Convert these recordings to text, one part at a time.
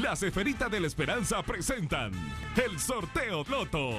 Las Esferitas de la Esperanza presentan el sorteo Loto.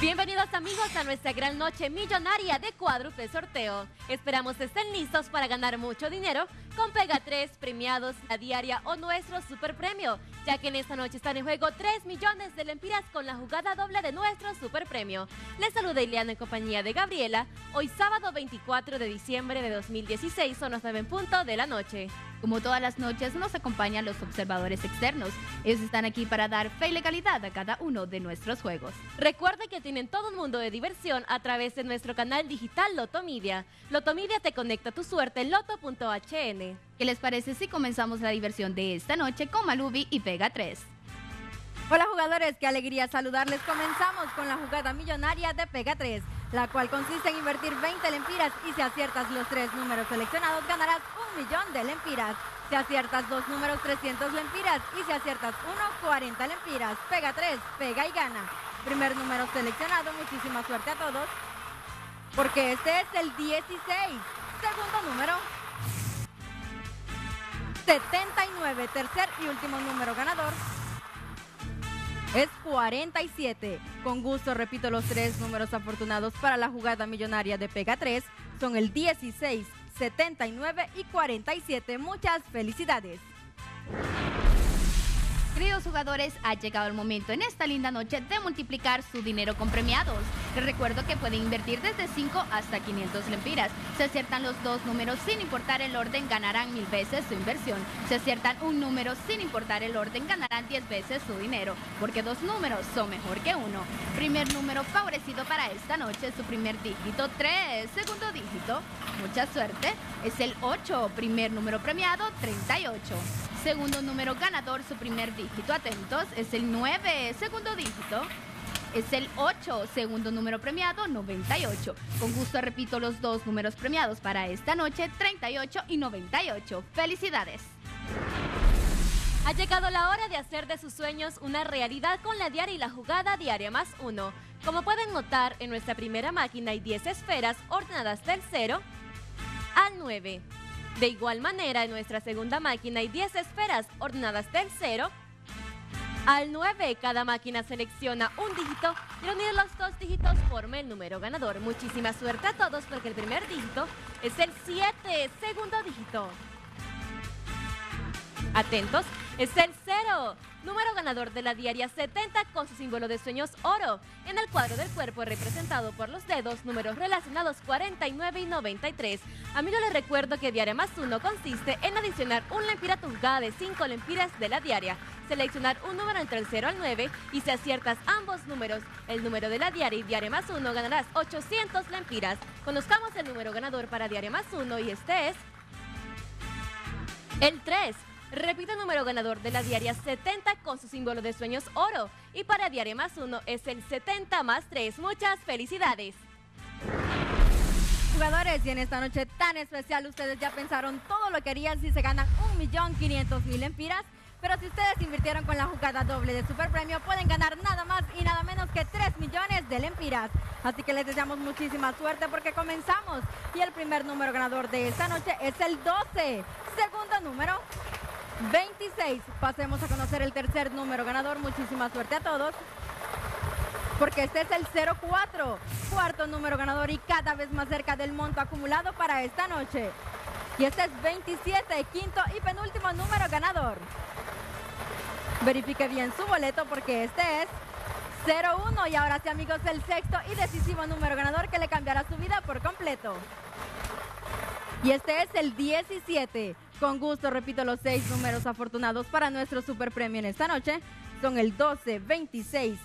Bienvenidos amigos a nuestra gran noche millonaria de cuádruple sorteo. Esperamos estén listos para ganar mucho dinero con Pega 3, premiados, la diaria o nuestro super premio, ya que en esta noche están en juego 3 millones de lempiras con la jugada doble de nuestro super premio. Les saluda Ileana en compañía de Gabriela, hoy sábado 24 de diciembre de 2016 son las 9 en punto de la noche. Como todas las noches nos acompañan los observadores externos. Ellos están aquí para dar fe y legalidad a cada uno de nuestros juegos. Recuerde que tienen todo un mundo de diversión a través de nuestro canal digital Lotomedia. Lotomedia te conecta tu suerte en loto.hn. ¿Qué les parece si comenzamos la diversión de esta noche con Malubi y Pega 3? Hola jugadores, qué alegría saludarles. Comenzamos con la jugada millonaria de Pega 3, la cual consiste en invertir 20 lempiras y si aciertas los tres números seleccionados ganarás un millón de lempiras. Si aciertas dos números 300 lempiras y si aciertas uno 40 lempiras. Pega 3, pega y gana. Primer número seleccionado, muchísima suerte a todos. Porque este es el 16. Segundo número. 79, tercer y último número ganador es 47. Con gusto repito los tres números afortunados para la jugada millonaria de Pega 3. Son el 16, 79 y 47. Muchas felicidades. Queridos jugadores, ha llegado el momento en esta linda noche de multiplicar su dinero con premiados. Les recuerdo que pueden invertir desde 5 hasta 500 lempiras. Si aciertan los dos números sin importar el orden, ganarán mil veces su inversión. Si aciertan un número sin importar el orden, ganarán 10 veces su dinero, porque dos números son mejor que uno. Primer número favorecido para esta noche, su primer dígito 3, segundo dígito, mucha suerte, es el 8, primer número premiado 38. Segundo número ganador, su primer dígito, atentos, es el 9. Segundo dígito es el 8. Segundo número premiado, 98. Con gusto repito los dos números premiados para esta noche, 38 y 98. ¡Felicidades! Ha llegado la hora de hacer de sus sueños una realidad con la diaria y la jugada diaria más uno. Como pueden notar, en nuestra primera máquina hay 10 esferas ordenadas del 0 al 9. De igual manera, en nuestra segunda máquina hay 10 esferas ordenadas del 0 al 9. Cada máquina selecciona un dígito y unir los dos dígitos forma el número ganador. Muchísima suerte a todos porque el primer dígito es el 7, segundo dígito. Atentos, es el 0, número ganador de la diaria 70 con su símbolo de sueños oro. En el cuadro del cuerpo representado por los dedos, números relacionados 49 y 93. Amigos, les recuerdo que diaria más 1 consiste en adicionar un lempira a tu jugada de 5 lempiras de la diaria. Seleccionar un número entre el 0 al 9 y si aciertas ambos números, el número de la diaria y diaria más 1, ganarás 800 lempiras. Conozcamos el número ganador para diaria más 1 y este es el 3. Repite el número ganador de la diaria 70 con su símbolo de sueños oro. Y para diaria más 1 es el 70 más 3. Muchas felicidades. Jugadores, y en esta noche tan especial, ustedes ya pensaron todo lo que harían si se ganan 1.500.000 empiras. Pero si ustedes invirtieron con la jugada doble de Super Premio, pueden ganar nada más y nada menos que 3 millones de lempiras. Así que les deseamos muchísima suerte porque comenzamos. Y el primer número ganador de esta noche es el 12. Segundo número, 26. Pasemos a conocer el tercer número ganador. Muchísima suerte a todos. Porque este es el 04. Cuarto número ganador y cada vez más cerca del monto acumulado para esta noche. Y este es 27. Quinto y penúltimo número ganador. Verifique bien su boleto porque este es 01 y ahora sí amigos el sexto y decisivo número ganador que le cambiará su vida por completo. Y este es el 17. Con gusto repito los seis números afortunados para nuestro super premio en esta noche. Son el 12, 26,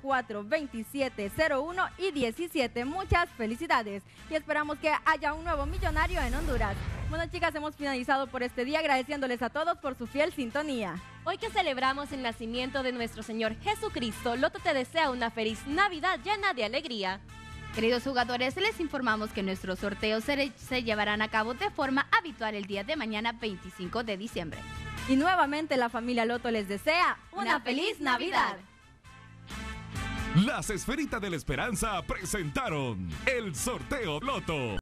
04, 27, 01 y 17. Muchas felicidades y esperamos que haya un nuevo millonario en Honduras. Bueno chicas, hemos finalizado por este día agradeciéndoles a todos por su fiel sintonía. Hoy que celebramos el nacimiento de nuestro Señor Jesucristo, Loto te desea una feliz Navidad llena de alegría. Queridos jugadores, les informamos que nuestros sorteos se, se, llevarán a cabo de forma habitual el día de mañana 25 de diciembre. Y nuevamente la familia Loto les desea una, una feliz Navidad. Las esferitas de la esperanza presentaron el sorteo Loto.